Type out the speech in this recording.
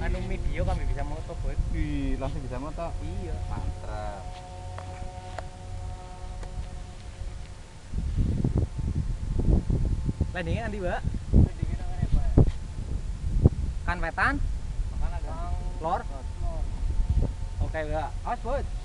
anu video kami bisa moto bos. Ih, langsung bisa moto. iya. Mantap. landingnya nanti mbak. Kan wetan? Lor oke mbak. Awas bos.